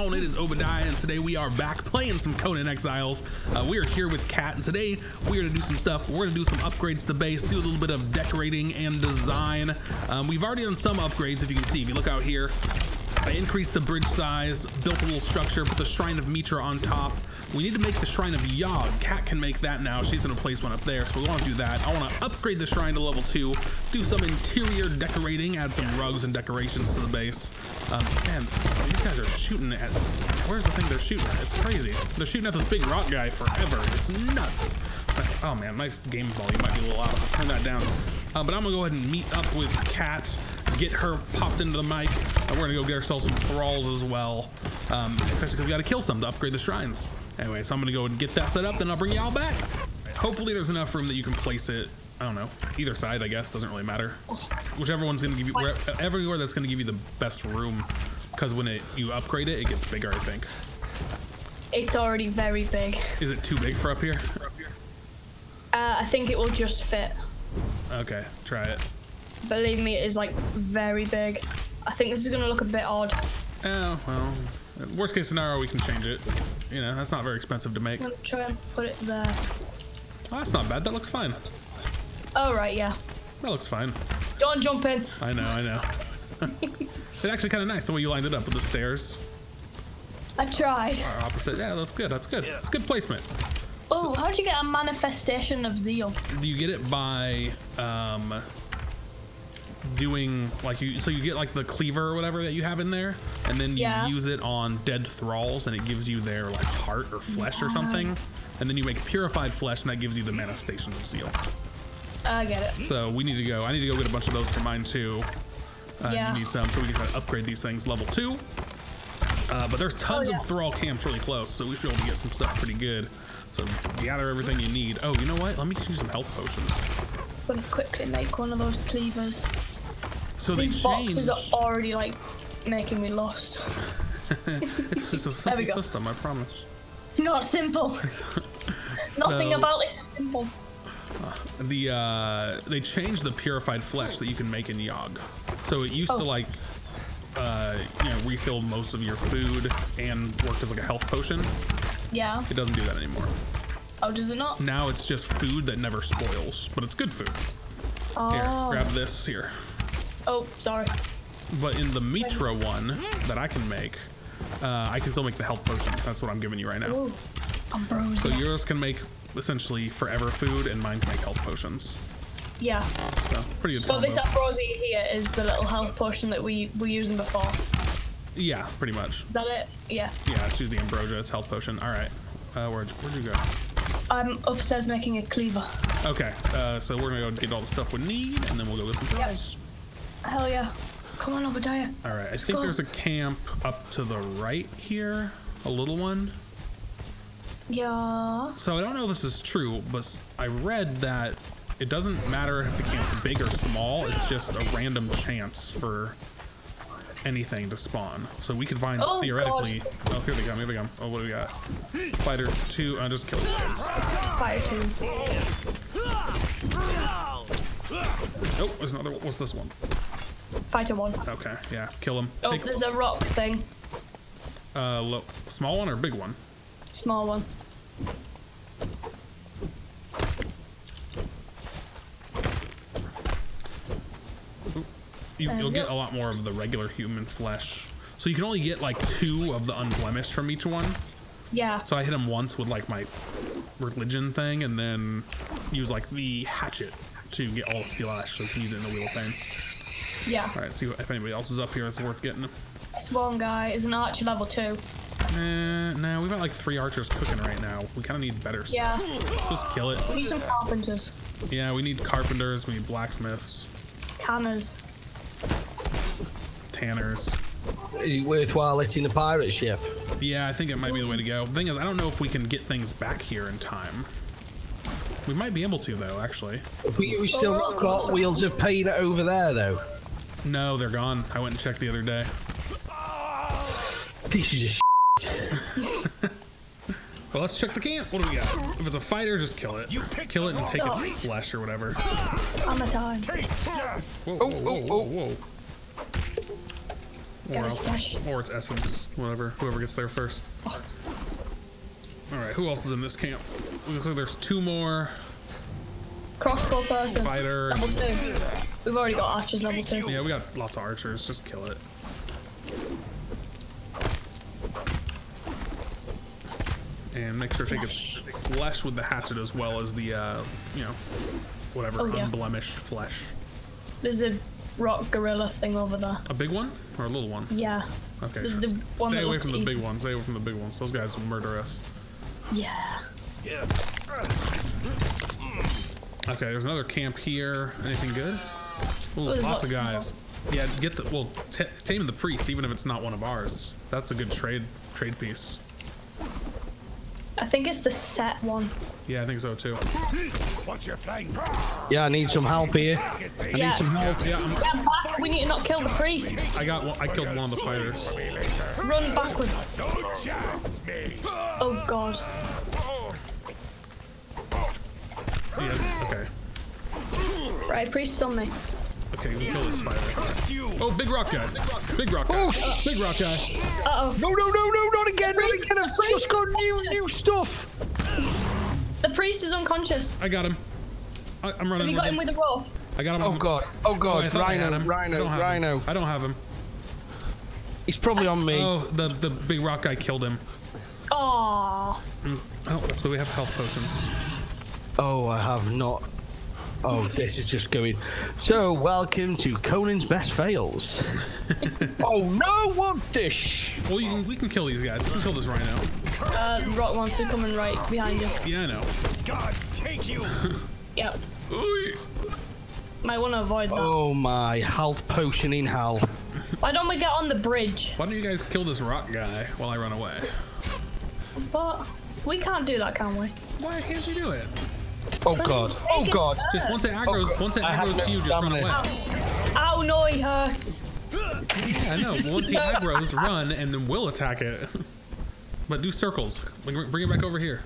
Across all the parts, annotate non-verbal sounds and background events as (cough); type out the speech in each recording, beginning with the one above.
It is Obediah, and today we are back playing some Conan Exiles. Uh, we are here with Kat, and today we're going to do some stuff. We're going to do some upgrades to the base, do a little bit of decorating and design. Um, we've already done some upgrades, if you can see. If you look out here, I increased the bridge size, built a little structure, put the Shrine of Mitra on top. We need to make the Shrine of Yog. Cat can make that now. She's gonna place one up there, so we wanna do that. I wanna upgrade the shrine to level two, do some interior decorating, add some rugs and decorations to the base. Um, man, these guys are shooting at, where's the thing they're shooting at? It's crazy. They're shooting at this big rock guy forever. It's nuts. Oh man, my game volume might be a little loud. Turn that down. Uh, but I'm gonna go ahead and meet up with Kat, get her popped into the mic. and we're gonna go get ourselves some thralls as well. Um, because we gotta kill some to upgrade the shrines. Anyway, so I'm gonna go and get that set up, then I'll bring y'all back. Hopefully there's enough room that you can place it. I don't know, either side, I guess, doesn't really matter. Whichever one's gonna give you, where, everywhere that's gonna give you the best room. Because when it you upgrade it, it gets bigger, I think. It's already very big. Is it too big for up here? Uh, I think it will just fit. Okay, try it. Believe me, it is like very big. I think this is gonna look a bit odd. Oh, well, worst case scenario, we can change it. You know, that's not very expensive to make. I'm gonna try and put it there. Oh, that's not bad. That looks fine. Oh, right, yeah. That looks fine. Don't jump in. I know, I know. (laughs) it's actually kind of nice the way you lined it up with the stairs. I tried. Are opposite. Yeah, that's good. That's good. It's good placement. Oh, how did you get a manifestation of zeal? Do you get it by um, doing like you? So you get like the cleaver or whatever that you have in there, and then you Yeah. use it on dead thralls, and it gives you their like heart or flesh or something. And then you make purified flesh, and that gives you the manifestation of zeal. I get it. So we need to go. I need to go get a bunch of those for mine too. Uh, Yeah. You need some, so we can kind of upgrade these things level two. Uh, but there's tons Oh, yeah. of thrall camps really close, so we should be able to get some stuff pretty good. So gather everything you need. Oh, you know what? Let me get you some health potions. I'm gonna quickly make one of those cleavers. So These changed. boxes are already like making me lost. (laughs) it's just a simple system, I promise. It's not simple. (laughs) Nothing about this is simple. The uh, they changed the purified flesh that you can make in Yog. So it used to Oh. like uh, you know refill most of your food and work as like a health potion. Yeah. It doesn't do that anymore. Oh, does it not? Now it's just food that never spoils, but it's good food. Oh. Here, grab this here. Oh, sorry. But in the Mitra one that I can make, uh, I can still make the health potions. That's what I'm giving you right now. Ooh. Ambrosia. So yours can make essentially forever food, and mine can make health potions. yeah. So pretty good. So this combo. ambrosia here is the little health potion that we were using before. Yeah, pretty much. Is that it? Yeah. Yeah, choose the ambrosia. It's health potion. All right. Uh, where'd, where'd you go? I'm upstairs making a cleaver. Okay, uh, so we're gonna go get all the stuff we need, and then we'll go get some thralls. Hell yeah. Come on, Obediah. All right, I think go. there's a camp up to the right here, a little one. Yeah. So I don't know if this is true, but I read that it doesn't matter if the camp's big or small. It's just a random chance for anything to spawn. So we could find Oh, theoretically. Oh, here they come. Here they come. Oh, what do we got? Fighter two. I just killed these guys. Fire two. Oh, there's another. one. What's this one? Fighter one. Okay, yeah, kill him. Oh, Take there's a rock thing. uh, look, small one or big one? Small one. You, you'll get yep. a lot more of the regular human flesh. So you can only get like two of the unblemished from each one. Yeah. So I hit him once with like my religion thing, and then use like the hatchet to get all the flesh, so you can use it in the wheel of pain. Yeah. All right, see what, if anybody else is up here It's worth getting. This one guy is an archer level two. Eh, no, we've got like three archers cooking right now. We kind of need better Yeah. stuff. Just kill it. We need some carpenters. Yeah, we need carpenters, we need blacksmiths, Tanners. tanners. Is it worthwhile hitting the pirate ship? Yeah, I think it might be the way to go. The thing is, I don't know if we can get things back here in time. We might be able to, though, actually. We, we still not got wheels of pain over there, though. No, they're gone. I went and checked the other day. Pieces of (laughs) Well, let's check the camp. What do we got? If it's a fighter, just kill it. Kill it and take its flesh or whatever. Hammer time. Oh, whoa, whoa, oh, oh. whoa, whoa, whoa. Or, Get his else- or it's essence, whatever. Whoever gets there first. All right, who else is in this camp? Looks like there's two more. Crossbow person. Fighter. Level two. We've already got archers level two. Yeah, we got lots of archers. Just kill it. And make sure to take its flesh with the hatchet as well as the, uh, you know, whatever Oh, yeah. unblemished flesh. There's a rock gorilla thing over there. A big one or a little one? Yeah. Okay. The- the one Stay away from the big ones. Stay away from the big ones. Those guys will murder us. Yeah. Yeah. Okay, there's another camp here. Anything good? Ooh, there's lots lots of more. guys. Yeah, get the well, t- tame the priest, even if it's not one of ours. That's a good trade trade piece. I think it's the set one. Yeah, I think so too. Watch your flanks. Yeah, I need some help here. I Yeah. need some help. Yeah, I'm, Get back. We need to not kill the priest. I got one, I killed one of the fighters. Run backwards. Don't chance me. Oh god. Yeah, okay. Right, priest on me. Okay, we kill this fighter. Curse you. Oh, big rock guy. Big rock guy. Oh, Big rock guy. Uh oh. No, no, no, no, not again, not again. I've just got new, new stuff. The priest is unconscious. I got him. I, I'm running. Have you got him with a rope? I got him. Oh god, oh Oh, god, thought I Rhino, him. I Rhino, don't Rhino. Him. I don't have him. He's probably on me. Oh, the the big rock guy killed him. Aww. Mm. Oh, that's why we have health potions. Oh, I have not. Oh, this is just going. So, welcome to Conan's Best Fails. (laughs) oh no, what this? Well, you can, we can kill these guys. We can kill this rhino. Uh, rock come coming right behind you. Yeah, I know. Gods take you. (laughs) Yep. Ooh. Might want to avoid that. Oh my, health potion in hell. Why don't we get on the bridge? Why don't you guys kill this rock guy while I run away? But we can't do that, can we? Why can't you do it? Oh god, oh god. Just once it aggroes, God. once it I aggroes no to you, just run away. Ow, no, he hurts. Yeah, I know. Once he (laughs) aggroes, run, and then we'll attack it. (laughs) But do circles. Bring bring it back over here.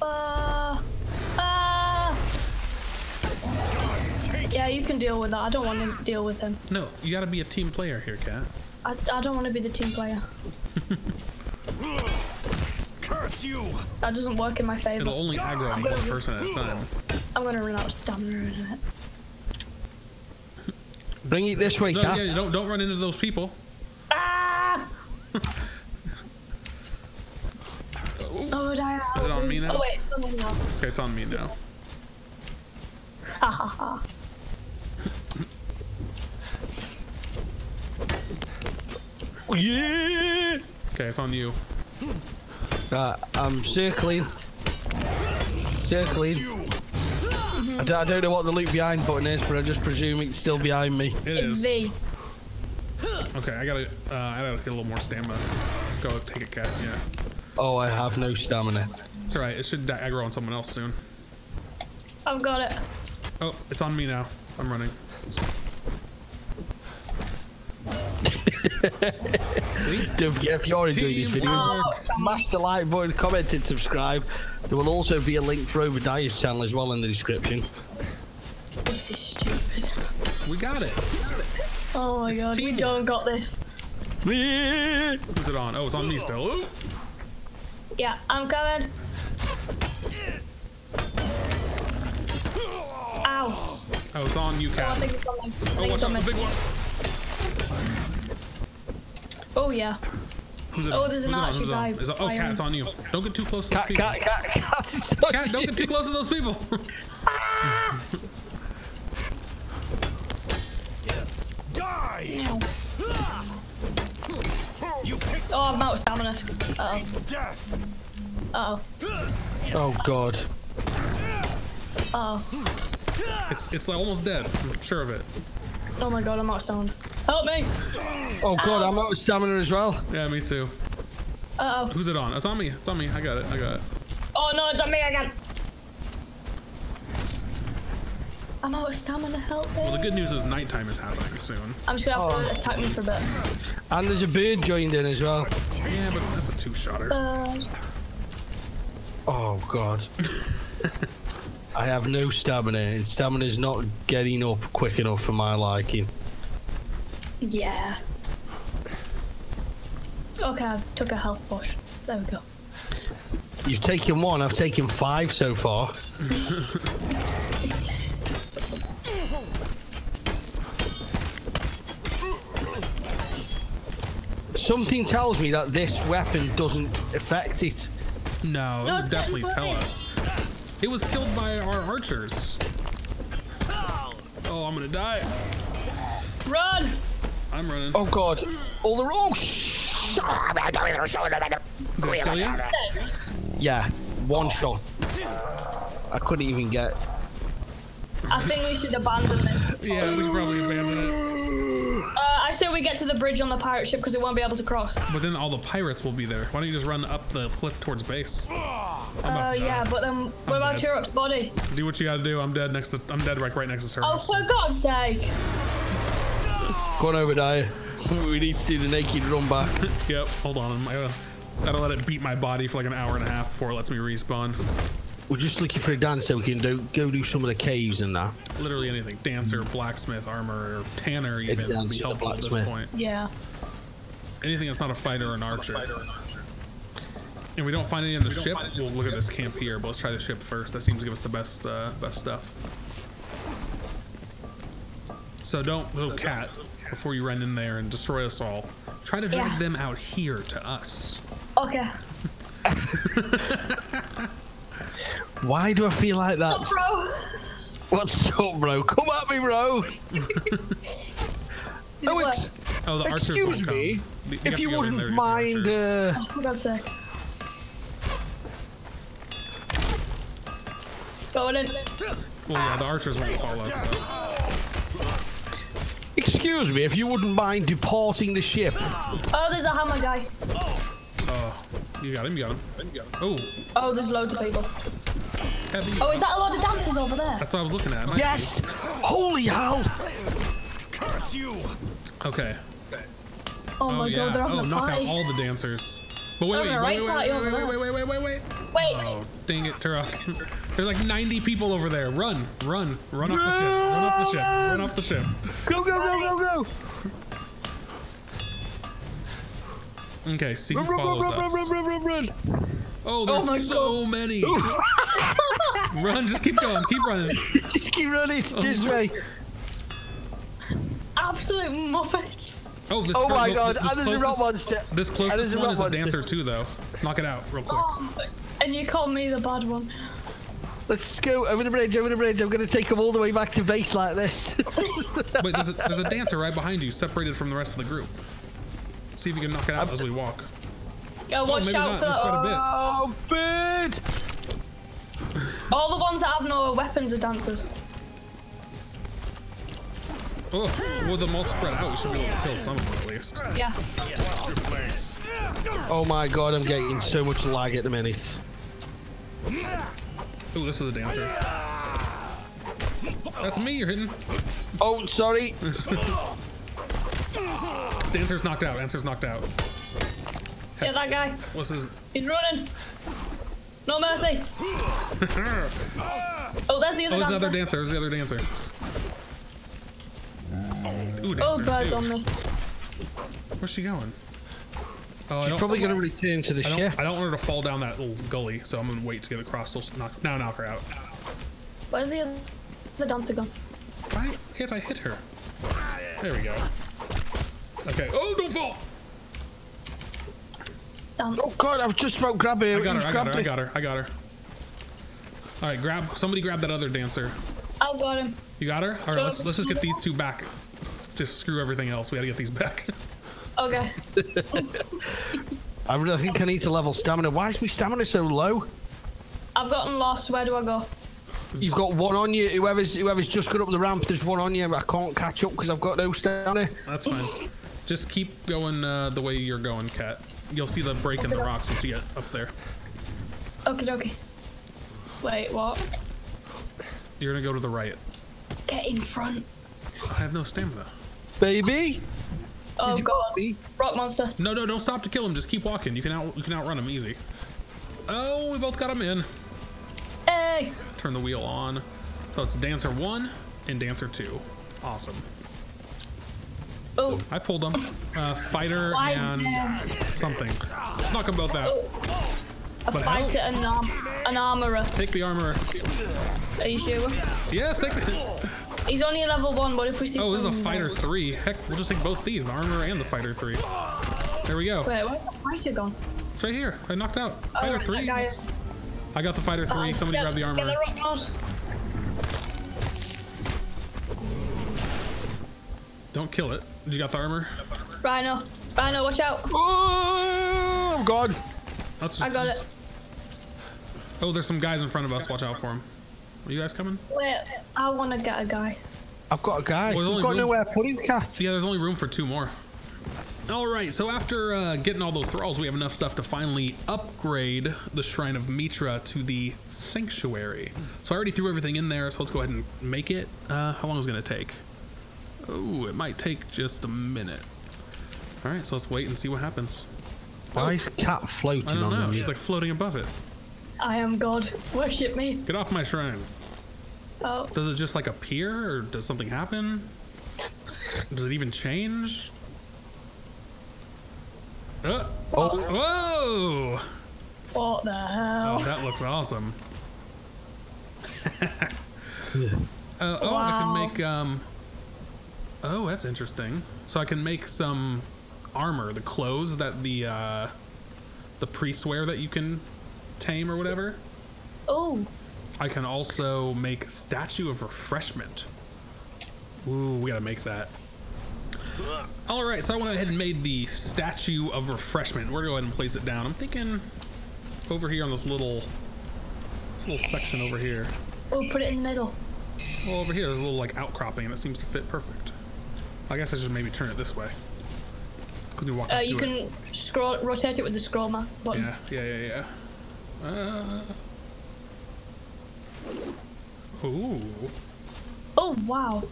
Uh, uh. Yeah, you can deal with that. I don't want to deal with him. No, you got to be a team player here, cat. I, I don't want to be the team player. (laughs) you. That doesn't work in my favor. It'll only aggro on one person at a time. I'm gonna run out of stamina in a minute. Bring it this way, No, cat. yeah, don't don't run into those people. Ah! oh, die. Is it on me now? Oh wait, it's on me now. Okay, it's on me now. Ha ha ha. Yeah. Okay, it's on you. Right, I'm circling. Circling. You. I don't, know what the look behind button is, but I just presume it's still behind me. It It's is. V. Okay, I gotta uh, I gotta get a little more stamina. Go take a cat. Yeah, Oh, I have no stamina. it's all right. It should die- aggro on someone else soon. I've got it. Oh, it's on me now. I'm running. (laughs) Don't forget if you're enjoying this video, Oh, smash the like button, comment and subscribe. There will also be a link for Obediah's channel as well in the description. This is stupid. We got it. Oh my It's god, we don't got this. Yeah. Who's it on? Oh, it's on me still. Ooh. Yeah, I'm coming. Ow. Oh, it's on you, Oh, I cat. think it's on me. Oh, think what's up? The big one. Oh yeah. Who's it Oh, on? there's an it Who's it guy Is it, oh, cat, it's on you. Don't get too close to those people. cat, cat, cat. it's on Cat, don't get too close to those people. Die. Ow. You Oh, I'm out of stamina. Uh oh. Uh Oh god. oh. Oh. it's it's like almost dead. I'm sure of it. Oh my god, I'm out of stamina. Help me. Oh god, I'm out of stamina as well. Yeah, me too. Uh oh. Who's it on? It's on me. It's on me. I got it. I got it. Oh no, it's on me again. I'm out of stamina. Help me. Well, the good news is nighttime is happening soon. I'm just gonna have Oh. to attack me for a bit. And there's a bird joined in as well. Yeah, but that's a two-shotter. Uh, Oh god. (laughs) I have no stamina, and stamina is not getting up quick enough for my liking. Yeah. Okay, I've took a health potion. There we go. You've taken one. I've taken five so far. Something tells me that this weapon doesn't affect it. No, No, it it's would definitely getting tell us. It was killed by our archers. Oh, I'm gonna die. Run! I'm running. Oh god. All the oh sh- Did I kill you? Yeah, one shot. I couldn't even get. I think we should abandon it. Yeah, we should probably abandon it. Uh, I say we get to the bridge on the pirate ship because it won't be able to cross. But then all the pirates will be there. Why don't you just run up the cliff towards base? I'm Oh to yeah, but then what about dead. Turok's body? Do what you gotta do. I'm dead next to. I'm dead right, right next to Turok. Oh, for God's sake! Go on over there. We need to do the naked run back. (laughs) Yep. Hold on. I gotta, gotta let it beat my body for like an hour and a half before it lets me respawn. We're just looking for a dancer. we can do go do some of the caves and that. Literally anything. Dancer, blacksmith, armor, or tanner even would be dancer, helpful at this blacksmith. point. Yeah. Anything that's not a fighter or an archer. If we don't find any in the ship, we'll look at this camp here. But let's try the ship first. That seems to give us the best uh, best stuff. So don't, little cat, before you run in there and destroy us all, try to drag Yeah. them out here to us. Okay. (laughs) Why do I feel like that? Stop, bro. What's up, bro? Come at me, bro. (laughs) oh, ex- Oh, the archers excuse won't me. You- you If you wouldn't there to get the mind, archers. uh, Oh, for God's sake. Going in. Well, yeah, the archers won't follow. So. Excuse me, if you wouldn't mind deporting the ship. Oh, there's a hammer guy. Oh, you got him. You got him. You got him. Oh, Oh, there's loads of people. heavy. Oh, is that a lot of dancers over there? That's what I was looking at. It be. Yes. Holy hell! Curse you! Okay. Oh, Oh my yeah. god, they're having Oh, a knock out all the dancers. But wait, wait, the wait, right wait, party wait, over wait, there. wait, wait, wait, wait, wait, wait. Wait. Oh, dang it, Turok. (laughs) There's like 90 people over there. Run, run, run off the ship. Run off the ship. Run off the ship. Go, go, go, go, go! Okay, see who Run, run, follows run, run, us. run, run, run, run! Oh, there's oh my so many. (laughs) run, just keep going. Keep running. (laughs) Just keep running oh. this way. Absolute muppets. Oh, this Oh fir- my this god! And there's a rock monster. This closest one rock is a dancer too, though. Knock it out real quick. Oh, and you call me the bad one. Let's go over the bridge, over the bridge. I'm gonna take them all the way back to base like this. (laughs) Wait, there's a, there's a dancer right behind you, separated from the rest of the group. See if you can knock it out as we walk. Yeah, oh, watch maybe out not. for That's quite a bit. oh, bird! (laughs) all the ones that have no weapons are dancers. Oh, well, them all spread out. We should be able to kill some of them at least. Yeah. Oh my god, I'm getting so much lag at the minute. Ooh, this is a dancer. That's me you're hitting. Oh, sorry. (laughs) Dancer's knocked out. Dancer's knocked out. Get that guy. What's his? He's running. No mercy. (laughs) Oh, that's the Oh, other there's dancer. another dancer. There's the other dancer. Ooh, dancer. oh, birds on me. Where's she going? Oh, I She's probably gonna return to the I ship. I don't want her to fall down that little gully, so I'm gonna wait to get across. So knock, now knock her out. Where's the other dancer gone? Why can't I hit her? There we go. Okay. Oh, don't fall. Dance. Oh god, I was just about grabbing her. I got her. I got her. I got her. I got her. All right, grab. Somebody grab that other dancer. I got him. You got her. All right, let's let's just get these two back. Just screw everything else. We gotta get these back. (laughs) Okay. (laughs) I really think I need to level stamina. Why is my stamina so low? I've gotten lost. Where do I go? You've got one on you. Whoever's whoever's just got up the ramp, there's one on you. I can't catch up because I've got no stamina. That's fine. Just keep going uh, the way you're going, Cat. You'll see the break in the rocks once you get up there. Okay, dokie. Wait, what? You're gonna go to the right. Get in front. I have no stamina. Baby, Oh did you god. got me? Rock monster. No, no, don't stop to kill him. Just keep walking. You can out you can outrun him easy. Oh, we both got him in. Hey. Turn the wheel on. So it's dancer one and dancer two. Awesome. Oh, I pulled them. Uh, fighter (laughs) Why and there? something. Let's knock them both out. a But fighter and an, arm, an armorer. Take the armor. Are you sure? Yes, take the. He's only a level one, but if we see Oh, this is a some- fighter three. Heck, we'll just take both these, the armor and the fighter three. There we go. Wait, where's the fighter gone? It's right here. I knocked out Oh, fighter that three. guy- I got the fighter three. Oh, Somebody get- grab the Get armor. the. Don't kill it. Did you got the armor? Rhino. Rhino, watch out. Oh, I'm gone. Just, I got it. Oh, there's some guys in front of us. Watch out for them. Are you guys coming? Wait, I want to get a guy. I've got a guy. Well, there's I've got room- nowhere to put him, cat. Yeah, there's only room for two more. All right, so after uh, getting all those thralls, we have enough stuff to finally upgrade the Shrine of Mitra to the Sanctuary. So I already threw everything in there, so let's go ahead and make it. Uh, how long is it going to take? Oh, it might take just a minute. All right, so let's wait and see what happens. Why is cat I don't on know. the She's like floating above it. I am God. Worship me. Get off my shrine. Oh, Does it just like appear, or does something happen? Does it even change? Uh, Oh, whoa! what the hell? Oh, that looks awesome. (laughs) uh, oh, I can make um. Oh, that's interesting. So I can make some armor, the clothes that the uh, the priests wear that you can tame or whatever. Oh, I can also make statue of refreshment. Ooh, we gotta make that. All right, so I went ahead and made the statue of refreshment. We're gonna go ahead and place it down. I'm thinking over here on this little, this little section over here. oh, put it in the middle. Well, over here, there's a little like outcropping, and it seems to fit perfect. I guess I should maybe turn it this way. Could you walk Uh, you to it? can scroll, rotate it with the scroll button. Yeah, yeah, yeah, yeah. Uh. Ooh. Oh wow,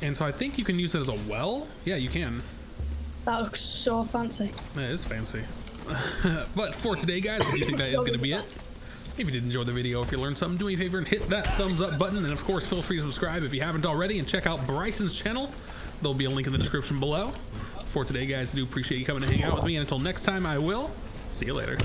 And so I think you can use it as a well. Yeah, you can. that looks so fancy. That is fancy. (laughs) but for today, guys, I do think that is going to be it. If you did enjoy the video, if you learned something, do me a favor and hit that thumbs up button. And of course, feel free to subscribe if you haven't already and check out Bryson's channel. There'll be a link in the description below. For today, guys, I do appreciate you coming to hang out with me. And until next time, I will see you later.